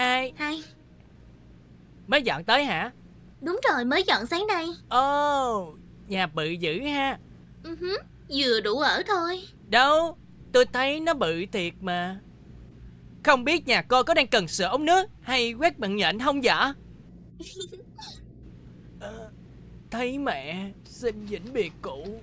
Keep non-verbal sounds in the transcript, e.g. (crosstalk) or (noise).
Hai. Hai. Mới dọn tới hả? Đúng rồi mới dọn sáng nay Ồ Nhà bự dữ ha. Ừ -huh, Vừa đủ ở thôi. Đâu Tôi thấy nó bự thiệt mà. Không biết nhà cô có đang cần sửa ống nước Hay quét bằng nhện không dạ à, (laughs) Thấy mẹ Xin vĩnh biệt cụ